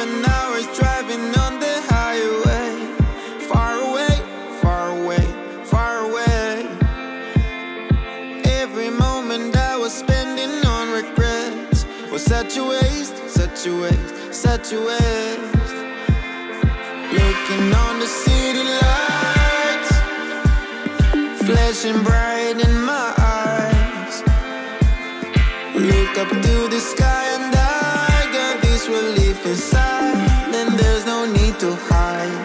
Seven hours driving on the highway. Far away, far away, far away. Every moment I was spending on regrets was such a waste, such a waste, such a waste. Looking on the city lights, flashing bright in my eyes. Look up to the sky and I got this relief inside. Need